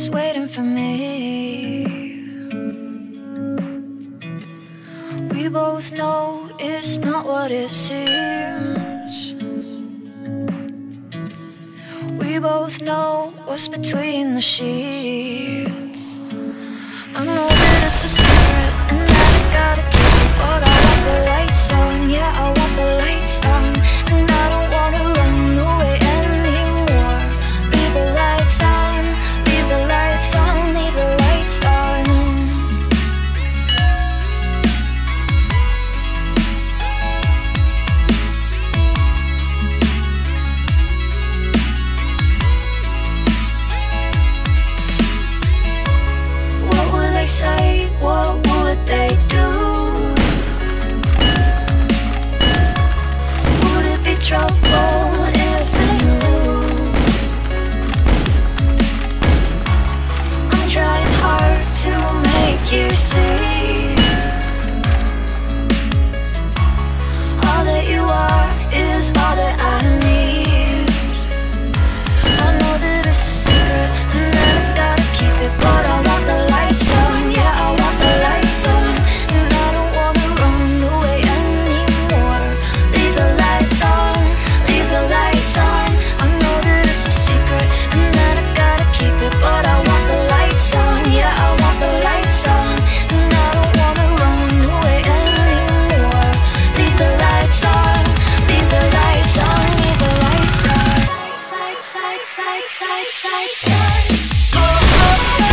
is waiting for me. We both know it's not what it seems. We both know what's between the sheets. see side, side, side. Oh, oh, oh.